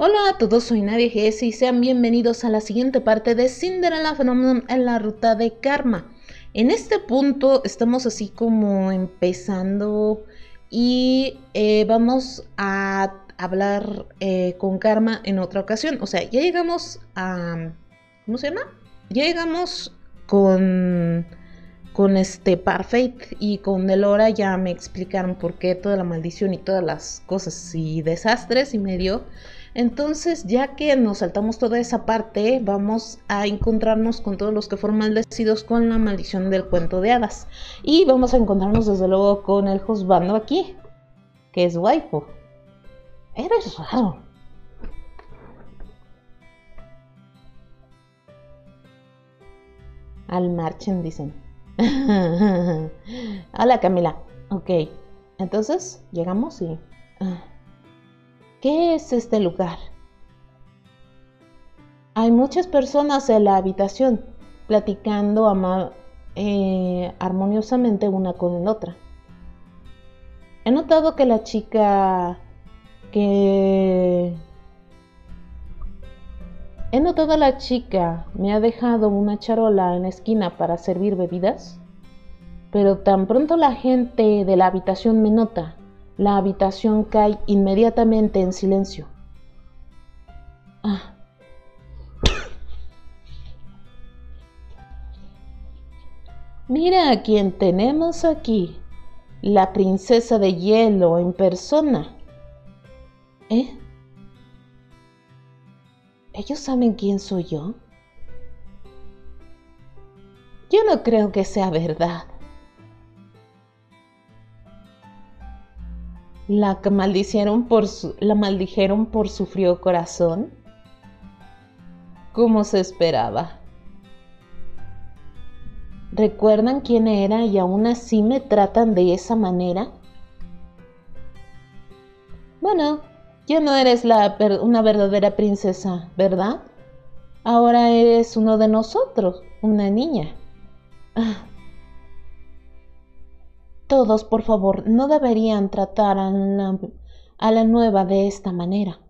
Hola a todos, soy Nadia GS y sean bienvenidos a la siguiente parte de Cinderella Phenomenon en la ruta de Karma. En este punto estamos así como empezando y eh, vamos a hablar eh, con Karma en otra ocasión. O sea, ya llegamos a... ¿Cómo se llama? Ya llegamos con con este Parfait y con Delora ya me explicaron por qué toda la maldición y todas las cosas y desastres y medio. Entonces, ya que nos saltamos toda esa parte, vamos a encontrarnos con todos los que fueron maldecidos con la maldición del cuento de hadas. Y vamos a encontrarnos desde luego con el juzgando aquí, que es waifu. Eres raro. Al marchen, dicen. Hola Camila. Ok. Entonces, llegamos y... ¿Qué es este lugar? Hay muchas personas en la habitación platicando eh, armoniosamente una con la otra. He notado que la chica que... He notado la chica me ha dejado una charola en la esquina para servir bebidas, pero tan pronto la gente de la habitación me nota, la habitación cae inmediatamente en silencio. Ah. Mira a quien tenemos aquí, la princesa de hielo en persona. ¿Eh? ¿Ellos saben quién soy yo? Yo no creo que sea verdad. La maldicieron por su, la maldijeron por su frío corazón, como se esperaba. ¿Recuerdan quién era y aún así me tratan de esa manera? Bueno, ya no eres una verdadera princesa, ¿verdad? Ahora eres uno de nosotros, una niña. Ah, todos, por favor, no deberían tratar a la, nueva de esta manera.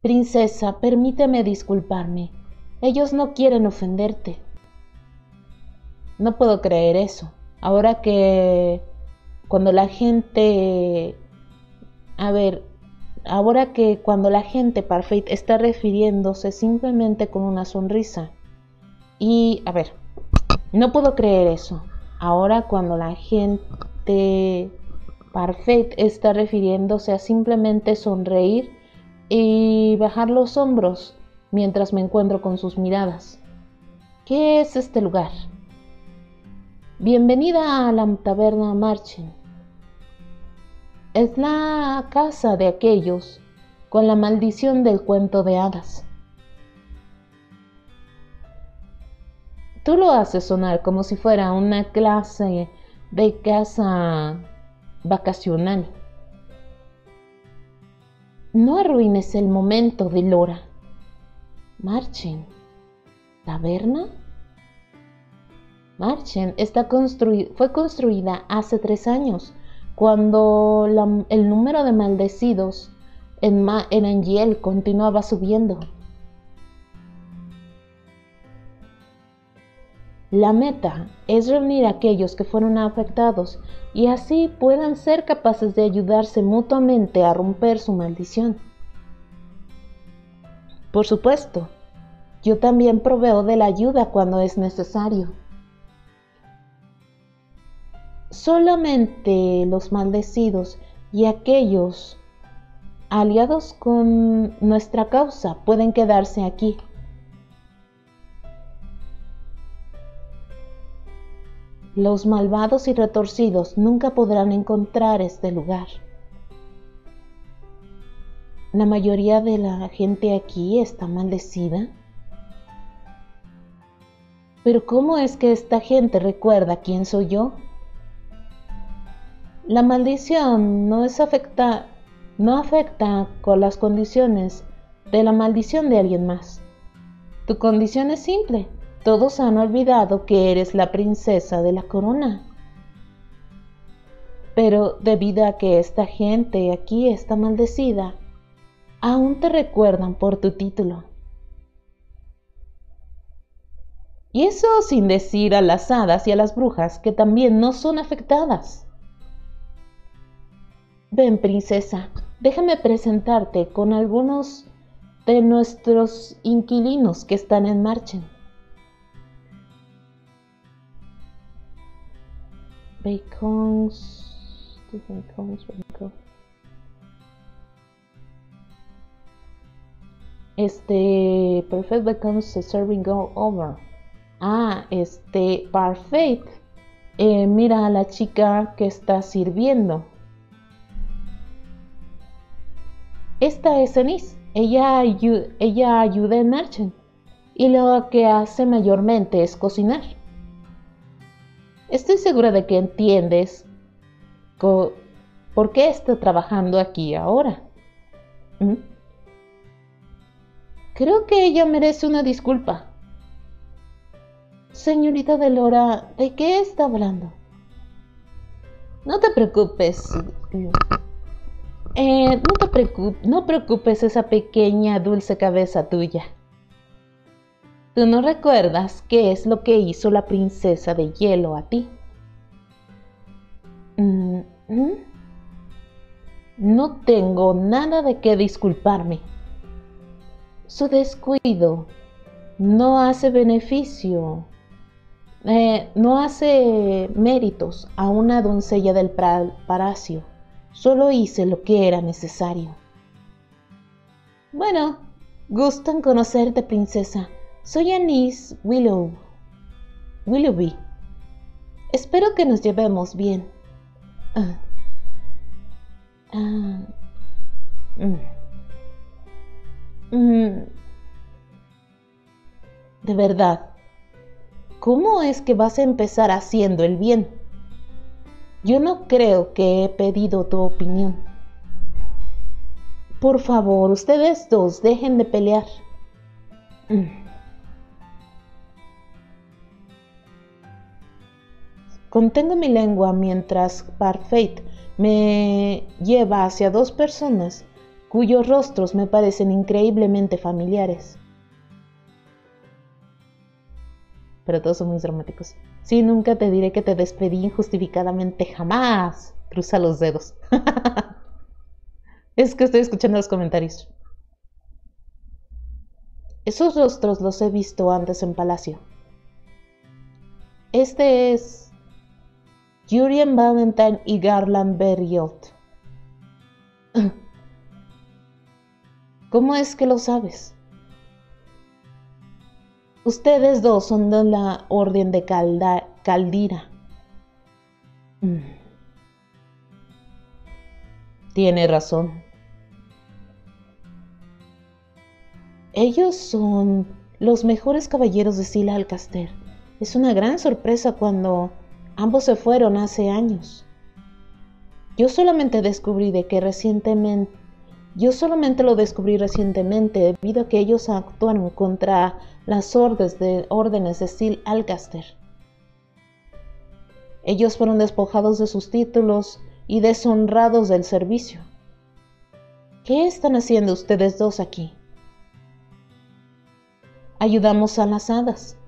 Princesa, permíteme disculparme. Ellos no quieren ofenderte. No puedo creer eso. Ahora que cuando la gente... A ver, ahora que cuando la gente perfecta está refiriéndose simplemente con una sonrisa. Y, a ver, no puedo creer eso. Ahora cuando la gente perfecta está refiriéndose a simplemente sonreír y bajar los hombros mientras me encuentro con sus miradas. ¿Qué es este lugar? Bienvenida a la taberna Marchen. Es la casa de aquellos con la maldición del cuento de hadas. Tú lo haces sonar como si fuera una clase de casa vacacional. No arruines el momento de Lora. Marchen. ¿Taberna? Marchen está fue construida hace tres años, cuando el número de maldecidos en, en Angiel continuaba subiendo. La meta es reunir a aquellos que fueron afectados y así puedan ser capaces de ayudarse mutuamente a romper su maldición. Por supuesto, yo también proveo de la ayuda cuando es necesario. Solamente los maldecidos y aquellos aliados con nuestra causa pueden quedarse aquí. Los malvados y retorcidos nunca podrán encontrar este lugar. La mayoría de la gente aquí está maldecida. Pero ¿cómo es que esta gente recuerda quién soy yo? La maldición no es afecta, no afecta con las condiciones de la maldición de alguien más. Tu condición es simple, todos han olvidado que eres la princesa de la corona. Pero debido a que esta gente aquí está maldecida, aún te recuerdan por tu título. Y eso sin decir a las hadas y a las brujas que también no son afectadas. Ven, princesa, déjame presentarte con algunos de nuestros inquilinos que están en marcha. Bacons. Este. Perfect becomes serving over. Ah, este. Perfect. Eh, mira a la chica que está sirviendo. Esta es Ennis. Ella, ella ayuda en Merchant. Y lo que hace mayormente es cocinar. Estoy segura de que entiendes por qué está trabajando aquí ahora. ¿Mm? Creo que ella merece una disculpa. Señorita Delora, ¿de qué está hablando? No te preocupes. Eh, no te preocupes, no preocupes esa pequeña dulce cabeza tuya. ¿Tú no recuerdas qué es lo que hizo la princesa de hielo a ti? Mm, ¿mm? No tengo nada de qué disculparme. Su descuido no hace beneficio, eh, no hace méritos a una doncella del palacio. Solo hice lo que era necesario. Bueno, gustan conocerte, princesa. Soy Anise Willow. Willoughby. Espero que nos llevemos bien. Ah. Ah. Mm. Mm. De verdad, ¿cómo es que vas a empezar haciendo el bien? Yo no creo que he pedido tu opinión. Por favor, ustedes dos dejen de pelear. Mm. Contengo mi lengua mientras Parfait me lleva hacia dos personas cuyos rostros me parecen increíblemente familiares. Pero todos son muy dramáticos. Sí, nunca te diré que te despedí injustificadamente, jamás. Cruza los dedos. es que estoy escuchando los comentarios. Esos rostros los he visto antes en Palacio. Este es Julian Valentine y Garland Berriot. ¿Cómo es que lo sabes? Ustedes dos son de la orden de Caldira. Tiene razón. Ellos son los mejores caballeros de Sila Alcaster. Es una gran sorpresa cuando Ambos se fueron hace años. Yo solamente descubrí de que recientemente, yo solamente lo descubrí recientemente debido a que ellos actuaron contra las órdenes de, órdenes de Sil Alcaster. Ellos fueron despojados de sus títulos y deshonrados del servicio. ¿Qué están haciendo ustedes dos aquí? Ayudamos a las hadas.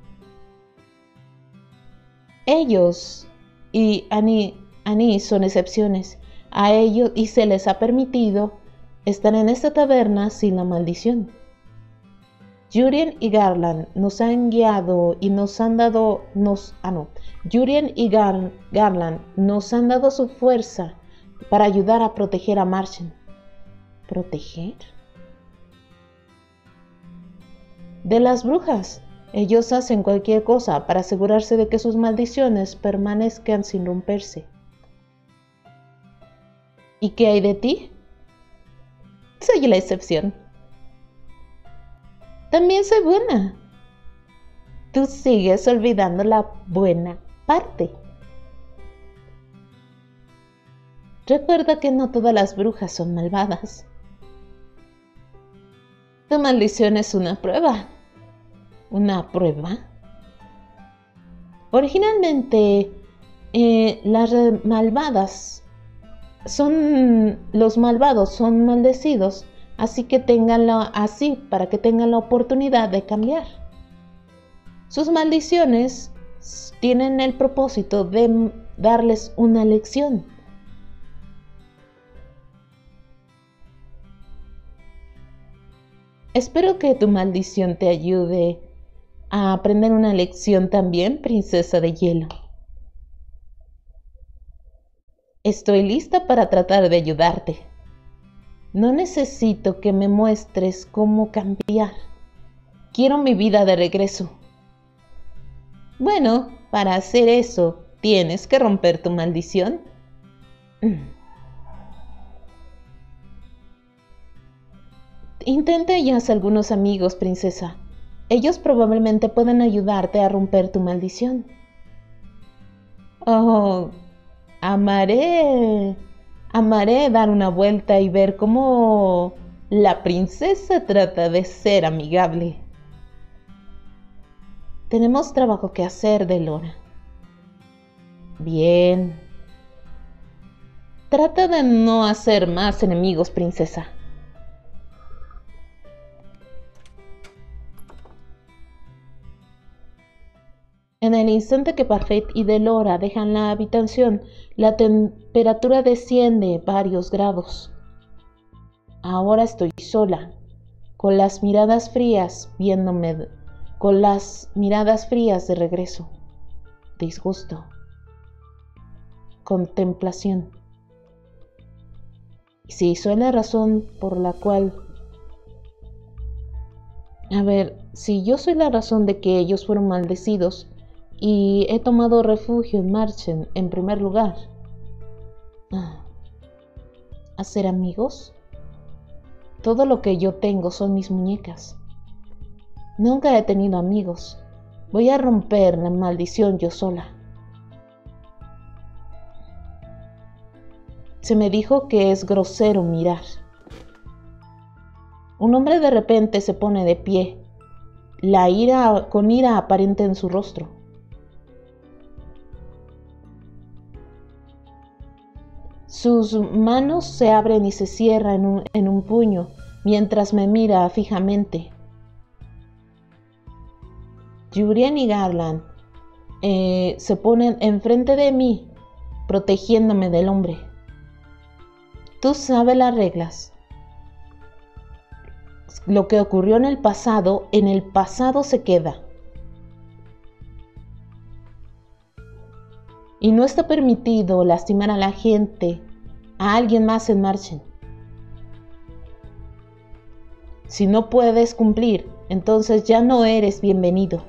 Ellos y Ani, son excepciones a ellos y se les ha permitido estar en esta taberna sin la maldición. Jurien y Garland nos han guiado y nos han dado, nos, ah no, Jurien y Garland nos han dado su fuerza para ayudar a proteger a Marchen. ¿Proteger? De las brujas. Ellos hacen cualquier cosa para asegurarse de que sus maldiciones permanezcan sin romperse. ¿Y qué hay de ti? Soy la excepción. También soy buena. Tú sigues olvidando la buena parte. Recuerda que no todas las brujas son malvadas. Tu maldición es una prueba una prueba. Originalmente, eh, las malvadas son, los malvados son maldecidos así que tenganlo así para que tengan la oportunidad de cambiar. Sus maldiciones tienen el propósito de darles una lección. Espero que tu maldición te ayude a aprender una lección también, princesa de hielo. Estoy lista para tratar de ayudarte. No necesito que me muestres cómo cambiar. Quiero mi vida de regreso. Bueno, para hacer eso, tienes que romper tu maldición. Intenta y haz algunos amigos, princesa. Ellos probablemente pueden ayudarte a romper tu maldición. Oh, amaré. Amaré dar una vuelta y ver cómo la princesa trata de ser amigable. Tenemos trabajo que hacer, Delora. Bien. Trata de no hacer más enemigos, princesa. En el instante que Parfait y Delora dejan la habitación, la temperatura desciende varios grados. Ahora estoy sola, con las miradas frías viéndome, con las miradas frías de regreso. Disgusto. Contemplación. Y si soy la razón por la cual... A ver, si yo soy la razón de que ellos fueron maldecidos, y he tomado refugio en Marchen en primer lugar. Ah, ¿Hacer amigos? Todo lo que yo tengo son mis muñecas. Nunca he tenido amigos. Voy a romper la maldición yo sola. Se me dijo que es grosero mirar. Un hombre de repente se pone de pie, la ira con ira aparente en su rostro. Sus manos se abren y se cierran en un, puño mientras me mira fijamente. Julian y Garland eh, se ponen enfrente de mí, protegiéndome del hombre. Tú sabes las reglas. Lo que ocurrió en el pasado, en el pasado se queda. Y no está permitido lastimar a la gente a alguien más en marcha. Si no puedes cumplir, entonces ya no eres bienvenido.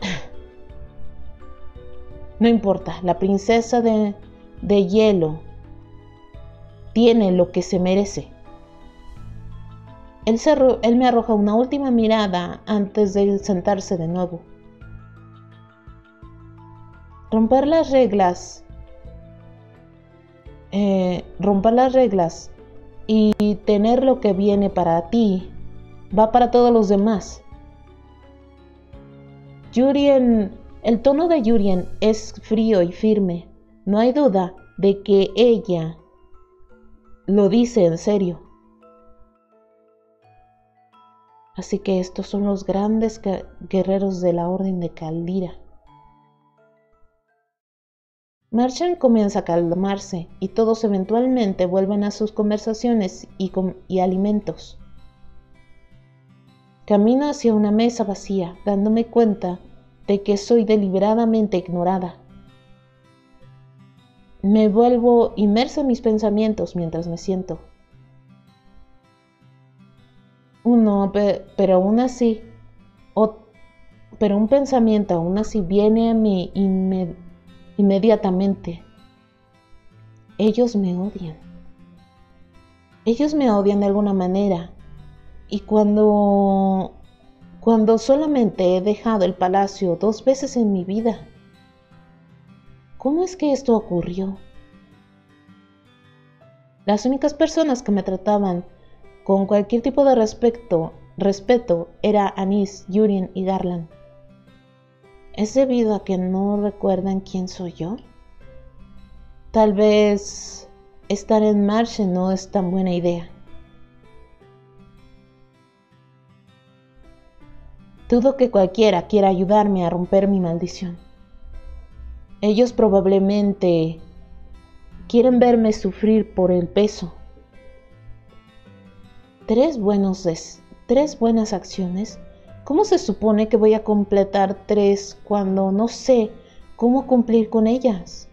No importa, la princesa de, de hielo tiene lo que se merece. Él, él me arroja una última mirada antes de sentarse de nuevo. Romper las reglas eh, romper las reglas y tener lo que viene para ti va para todos los demás. Yurien, el tono de Yurien es frío y firme. No hay duda de que ella lo dice en serio. Así que estos son los grandes guerreros de la Orden de Caldira. Marchand comienza a calmarse y todos eventualmente vuelven a sus conversaciones y, y alimentos. Camino hacia una mesa vacía, dándome cuenta de que soy deliberadamente ignorada. Me vuelvo inmersa en mis pensamientos mientras me siento. Uno, pero aún así, pero un pensamiento aún así viene a mí y me inmediatamente. Ellos me odian. Ellos me odian de alguna manera. Y cuando cuando solamente he dejado el palacio dos veces en mi vida. ¿Cómo es que esto ocurrió? Las únicas personas que me trataban con cualquier tipo de respeto, respeto era Anis, Yurien y Garland. ¿Es debido a que no recuerdan quién soy yo? Tal vez estar en marcha no es tan buena idea. Dudo que cualquiera quiera ayudarme a romper mi maldición. Ellos probablemente quieren verme sufrir por el peso. Tres, buenos buenas acciones ¿Cómo se supone que voy a completar tres cuando no sé cómo cumplir con ellas?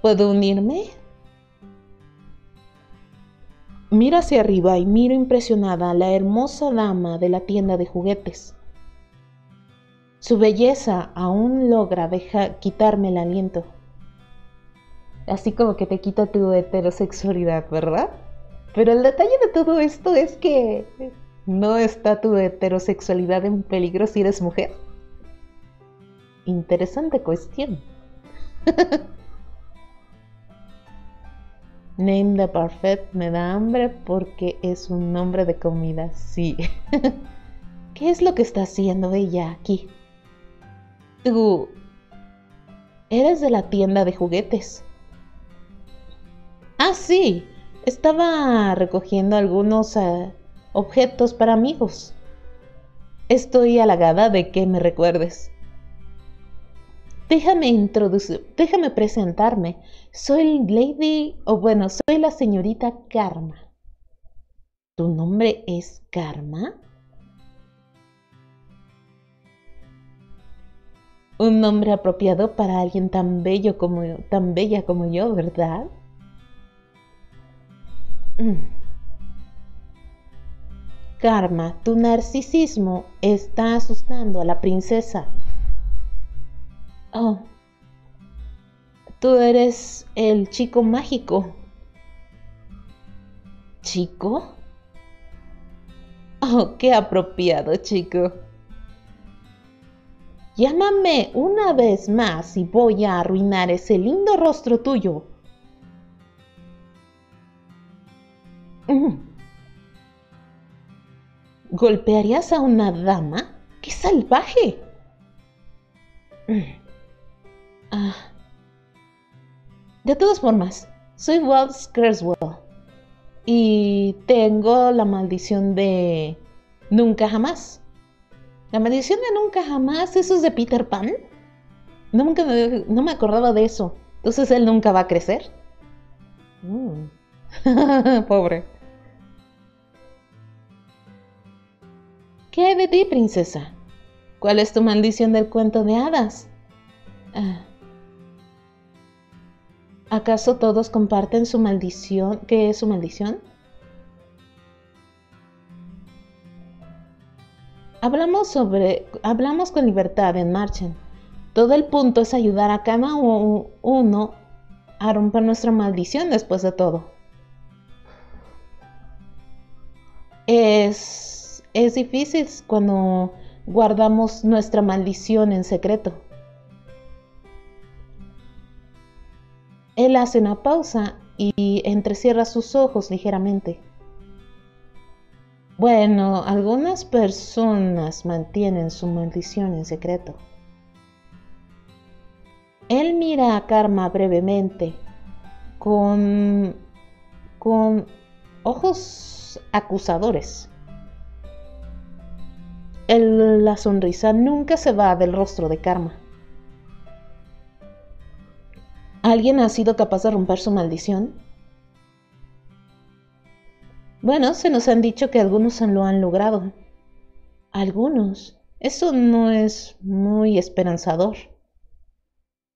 ¿Puedo unirme? Mira hacia arriba y miro impresionada a la hermosa dama de la tienda de juguetes. Su belleza aún logra quitarme el aliento. Así como que te quita tu heterosexualidad, ¿verdad? Pero el detalle de todo esto es que no está tu heterosexualidad en peligro si eres mujer. Interesante cuestión. Name the Parfait me da hambre porque es un nombre de comida, sí. ¿Qué es lo que está haciendo ella aquí? Tú eres de la tienda de juguetes. Ah, sí. Estaba recogiendo algunos eh, objetos para amigos. Estoy halagada de que me recuerdes. Déjame introducir, déjame presentarme. Soy Lady, o bueno, soy la señorita Karma. ¿Tu nombre es Karma? Un nombre apropiado para alguien tan bello como tan bella como yo, ¿verdad? Mm. Karma, tu narcisismo está asustando a la princesa. Oh, tú eres el chico mágico. ¿Chico? Oh, qué apropiado, chico. Llámame una vez más y voy a arruinar ese lindo rostro tuyo. Mm. ¿Golpearías a una dama? ¡Qué salvaje! Mm. Ah. De todas formas, soy Walt Scarswell y tengo la maldición de nunca jamás. La maldición de nunca jamás, ¿eso es de Peter Pan? Nunca me, no me acordaba de eso. Entonces él nunca va a crecer. Mm. Pobre. ¿Qué hay de ti, princesa? ¿Cuál es tu maldición del cuento de hadas? Ah. ¿Acaso todos comparten su maldición? ¿Qué es su maldición? Hablamos sobre, hablamos con libertad en Marchen. Todo el punto es ayudar a cada uno a romper nuestra maldición después de todo. Es, es difícil cuando guardamos nuestra maldición en secreto. Él hace una pausa y entrecierra sus ojos ligeramente. Bueno, algunas personas mantienen su maldición en secreto. Él mira a Karma brevemente, con, con ojos acusadores. La sonrisa nunca se va del rostro de Karma. ¿Alguien ha sido capaz de romper su maldición? Bueno, se nos han dicho que algunos lo han logrado. Algunos. Eso no es muy esperanzador.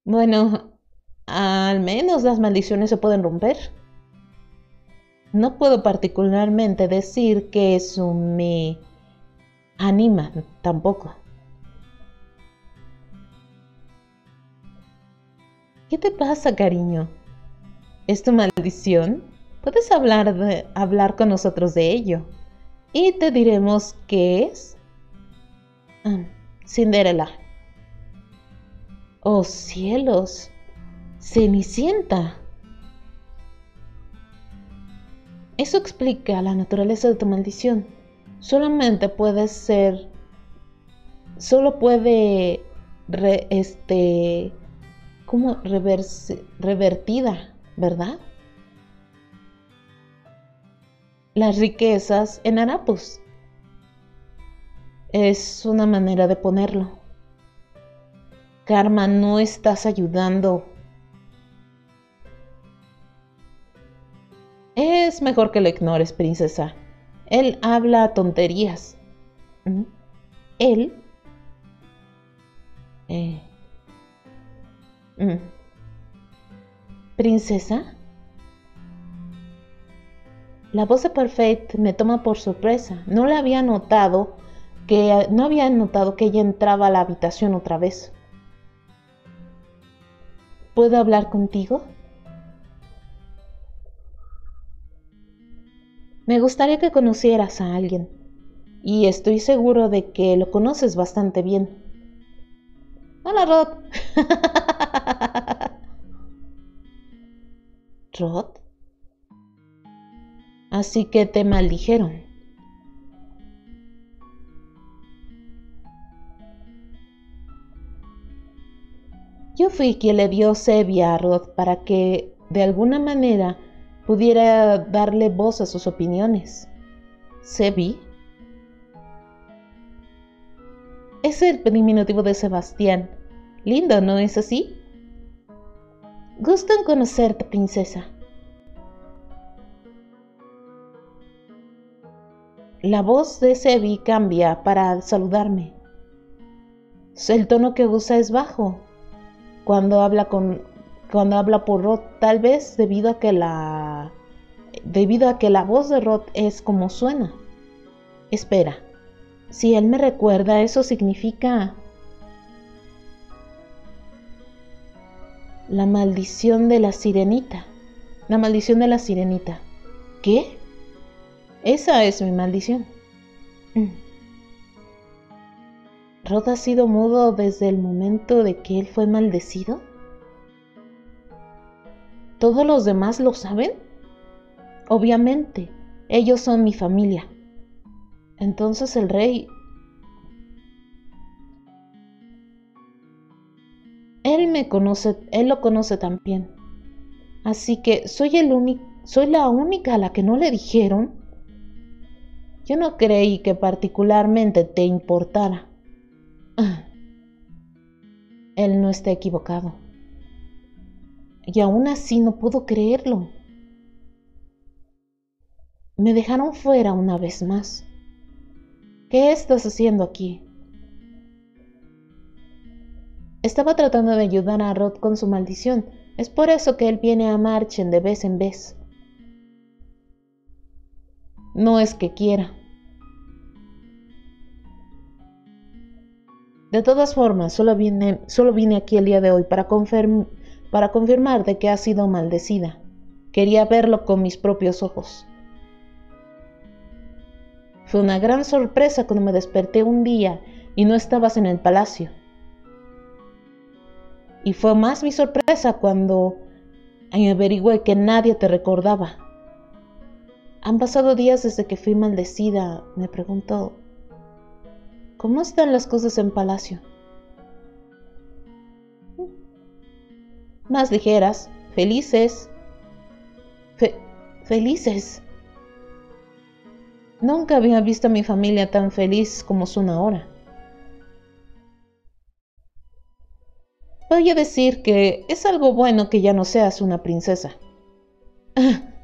Bueno, al menos las maldiciones se pueden romper. No puedo particularmente decir que eso me anima tampoco. ¿Qué te pasa, cariño? ¿Es tu maldición? Puedes hablar, de, hablar con nosotros de ello. Y te diremos qué es. Ah, Cinderella. Oh cielos. Cenicienta. Eso explica la naturaleza de tu maldición. Solamente puede ser. Solo puede. este como revertida, ¿verdad? Las riquezas en harapos. Es una manera de ponerlo. Karma, no estás ayudando. Es mejor que lo ignores, princesa. Él habla tonterías. ¿Mm? Él. Eh. Mm. Princesa. La voz de Perfect me toma por sorpresa. No le había notado que no había notado que ella entraba a la habitación otra vez. ¿Puedo hablar contigo? Me gustaría que conocieras a alguien, y estoy seguro de que lo conoces bastante bien. Hola, Rod. Rod. Así que te maldijeron. Yo fui quien le dio Sebia a Rod para que, de alguna manera, pudiera darle voz a sus opiniones. Sebi es el diminutivo de Sebastián. Lindo, ¿no es así? Gusto en conocerte, princesa. La voz de Sebi cambia para saludarme. El tono que usa es bajo cuando habla con cuando habla por Rod, tal vez debido a que la debido a que la voz de Rod es como suena. Espera. Si él me recuerda, eso significa la maldición de la sirenita. La maldición de la sirenita. ¿Qué? Esa es mi maldición. Mm. ¿Rod ha sido mudo desde el momento de que él fue maldecido? ¿Todos los demás lo saben? Obviamente, ellos son mi familia. Entonces el rey... Él me conoce, él lo conoce también. Así que soy el soy la única a la que no le dijeron. Yo no creí que particularmente te importara. Él no está equivocado y aún así no puedo creerlo. Me dejaron fuera una vez más. ¿Qué estás haciendo aquí? Estaba tratando de ayudar a Rod con su maldición. Es por eso que él viene a Marchen de vez en vez. No es que quiera. De todas formas, solo vine, solo vine aquí el día de hoy para confirmar para confirmar de que ha sido maldecida. Quería verlo con mis propios ojos. Fue una gran sorpresa cuando me desperté un día y no estabas en el palacio. Y fue más mi sorpresa cuando averigüé que nadie te recordaba. Han pasado días desde que fui maldecida, me preguntó. ¿Cómo están las cosas en palacio? Más ligeras, felices. felices. Nunca había visto a mi familia tan feliz como son ahora. Voy a decir que es algo bueno que ya no seas una princesa.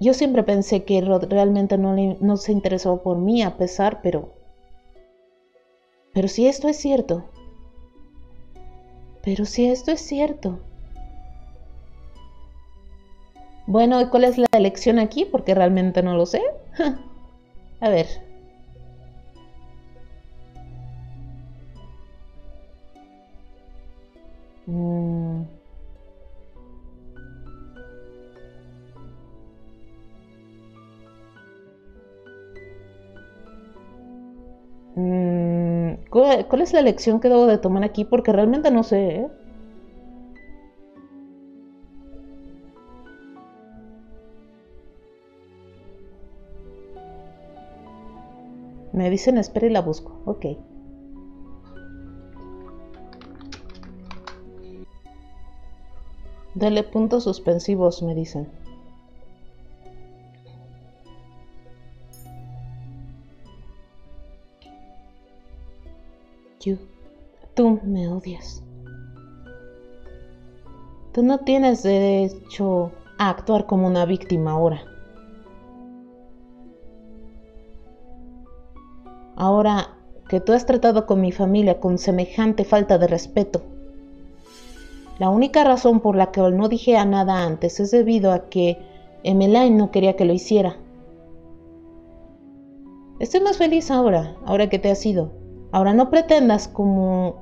Yo siempre pensé que Rod realmente no, no se interesó por mí a pesar, pero pero si esto es cierto, pero si esto es cierto. Bueno, ¿y cuál es la elección aquí? Porque realmente no lo sé. A ver. Mm. ¿Cuál, es la lección que debo de tomar aquí? Porque realmente no sé. ¿eh? Me dicen espera y la busco. Ok. Dale puntos suspensivos, me dicen. Tú me odias. Tú no tienes derecho a actuar como una víctima ahora. Ahora que tú has tratado con mi familia con semejante falta de respeto. La única razón por la que no dije nada antes es debido a que Emmeline no quería que lo hiciera. Estoy más feliz ahora, ahora que te has ido. Ahora no pretendas como...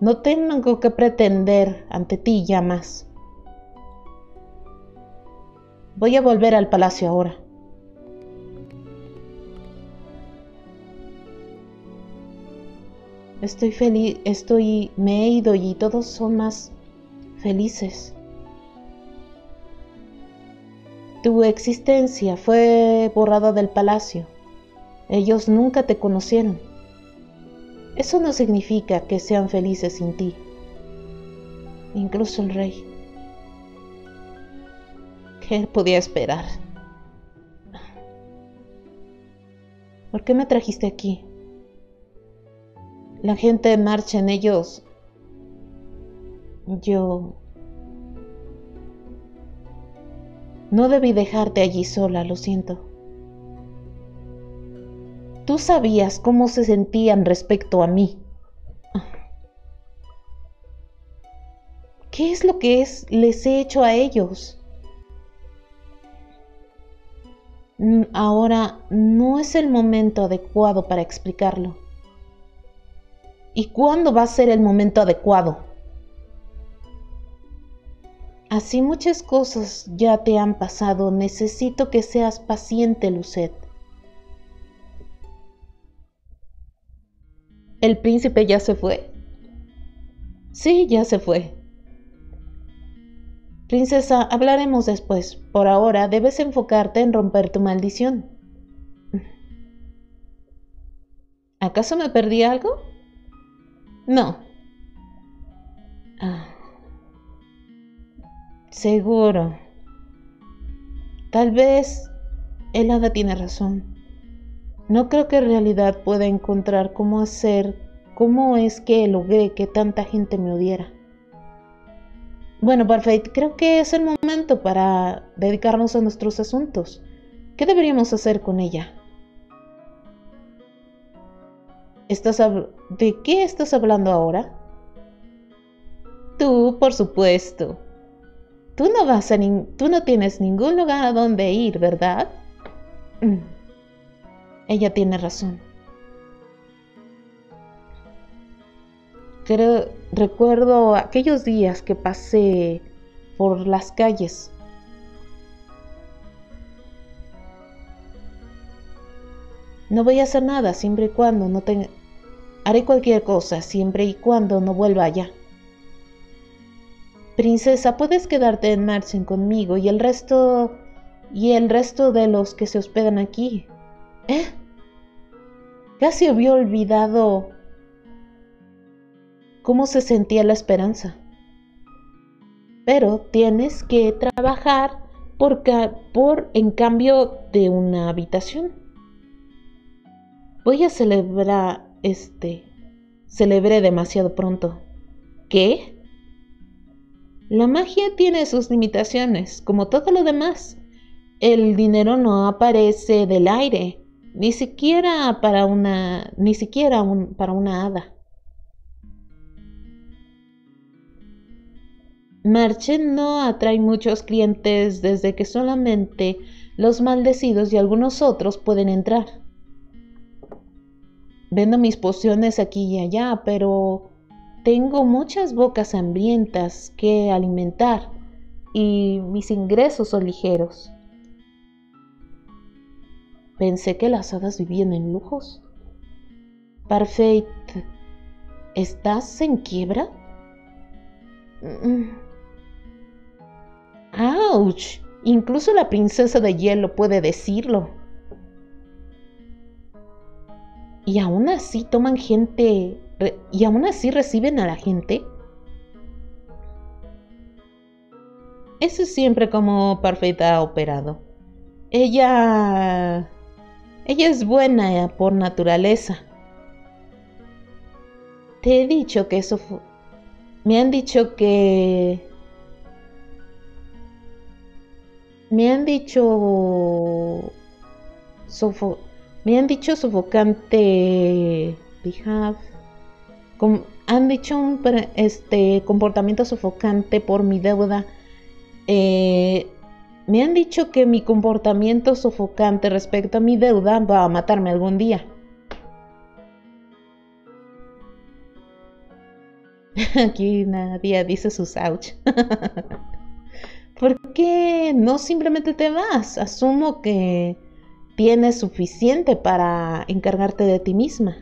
No tengo que pretender ante ti ya más. Voy a volver al palacio ahora. Estoy feliz, estoy, me he ido y todos son más felices. Tu existencia fue borrada del palacio. Ellos nunca te conocieron. Eso no significa que sean felices sin ti. Incluso el rey. ¿Qué podía esperar? ¿Por qué me trajiste aquí? La gente marcha en ellos. Yo... No debí dejarte allí sola, lo siento. Tú sabías cómo se sentían respecto a mí. ¿Qué es lo que es, les he hecho a ellos? Mm, ahora no es el momento adecuado para explicarlo. ¿Y cuándo va a ser el momento adecuado? Así muchas cosas ya te han pasado, necesito que seas paciente, Lucet. ¿El príncipe ya se fue? Sí, ya se fue. Princesa, hablaremos después. Por ahora debes enfocarte en romper tu maldición. ¿Acaso me perdí algo? No. Ah. Seguro. Tal vez el hada tiene razón. No creo que en realidad pueda encontrar cómo hacer, cómo es que logré que tanta gente me odiara. Bueno, perfecto. Creo que es el momento para dedicarnos a nuestros asuntos. ¿Qué deberíamos hacer con ella? ¿Estás ¿De qué estás hablando ahora? Tú, por supuesto. Tú no vas a tú no tienes ningún lugar a donde ir, ¿verdad? Mm. Ella tiene razón. Creo, recuerdo aquellos días que pasé por las calles. No voy a hacer nada siempre y cuando no tenga Haré cualquier cosa siempre y cuando no vuelva allá. Princesa, puedes quedarte en Marchen conmigo y el resto... y el resto de los que se hospedan aquí. ¿Eh? Casi había olvidado cómo se sentía la esperanza. Pero tienes que trabajar por, por en cambio de una habitación. Voy a celebrar este, celebré demasiado pronto. ¿Qué? La magia tiene sus limitaciones, como todo lo demás. El dinero no aparece del aire, ni siquiera para una, ni siquiera para una hada. Marchen no atrae muchos clientes desde que solamente los maldecidos y algunos otros pueden entrar. Vendo mis pociones aquí y allá, pero tengo muchas bocas hambrientas que alimentar y mis ingresos son ligeros. Pensé que las hadas vivían en lujos. Parfait, ¿estás en quiebra? ¡Auch! Incluso la princesa de hielo puede decirlo. y aún así toman gente y aún así reciben a la gente. Eso es siempre como Perfecta ha operado. Ella ella es buena por naturaleza. Te he dicho que eso Me han dicho que... Me han dicho... Me han dicho sofocante... han dicho un este, comportamiento sofocante por mi deuda. Eh, me han dicho que mi comportamiento sofocante respecto a mi deuda va a matarme algún día. Aquí nadie dice sus ouch. ¿Por qué no simplemente te vas? Asumo que tienes suficiente para encargarte de ti misma.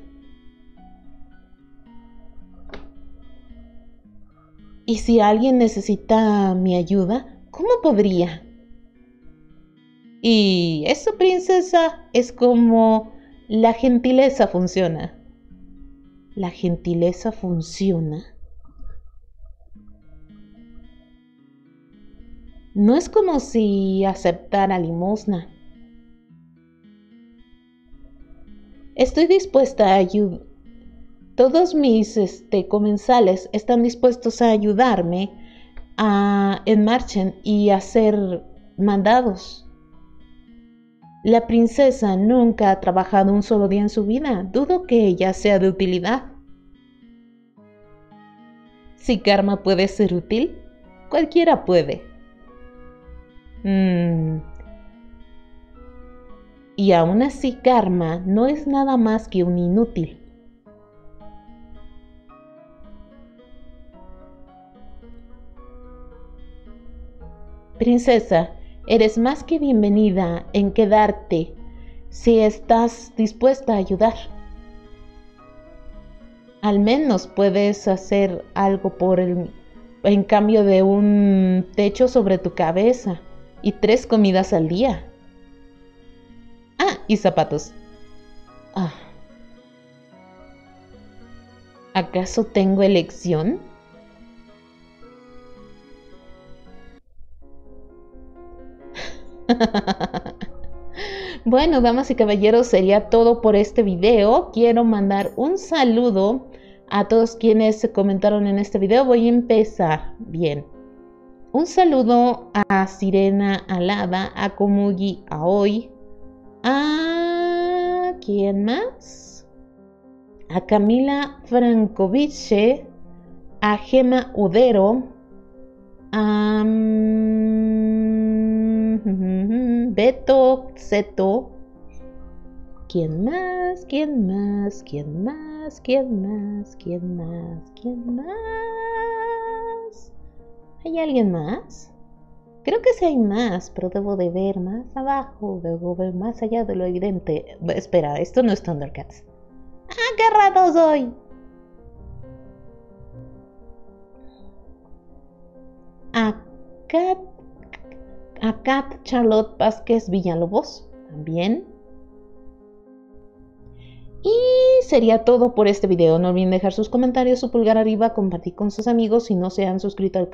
Y si alguien necesita mi ayuda, ¿cómo podría? Y eso, princesa, es como la gentileza funciona. La gentileza funciona. No es como si aceptara limosna. Estoy dispuesta a ayudar. Todos mis este, comensales están dispuestos a ayudarme a en marchen y hacer mandados. La princesa nunca ha trabajado un solo día en su vida. Dudo que ella sea de utilidad. Si Karma puede ser útil, cualquiera puede. Mm. Y aún así Karma no es nada más que un inútil. Princesa, eres más que bienvenida en quedarte si estás dispuesta a ayudar. Al menos puedes hacer algo por el en cambio de un techo sobre tu cabeza y tres comidas al día. Ah, y zapatos. Ah. ¿Acaso tengo elección? bueno, damas y caballeros, sería todo por este video. Quiero mandar un saludo a todos quienes comentaron en este video. Voy a empezar bien. Un saludo a Sirena Alada, a Komugi Aoi, a... ¿quién más? A Camila Francovice, a Gema Udero, a mm, Beto Zeto, ¿quién más? ¿quién más? ¿quién más? ¿quién más? ¿quién más? ¿quién más? ¿Hay alguien más? Creo que sí hay más, pero debo de ver más abajo, debo ver más allá de lo evidente. Espera, esto no es Thundercats. ¡Ah, rato soy! A Cat, a Cat Charlotte Vázquez Villalobos, también. Y sería todo por este video. No olviden dejar sus comentarios, su pulgar arriba, compartir con sus amigos. Si no se han suscrito al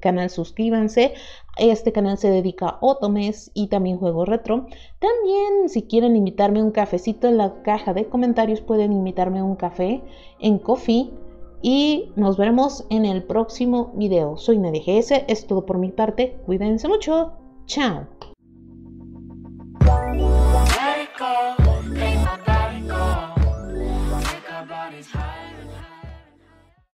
canal, suscríbanse. Este canal se dedica a otomes y también juego retro. También, si quieren invitarme un cafecito en la caja de comentarios, pueden invitarme un café en Coffee. Y nos veremos en el próximo video. Soy NDGS, es todo por mi parte. Cuídense mucho. Ciao!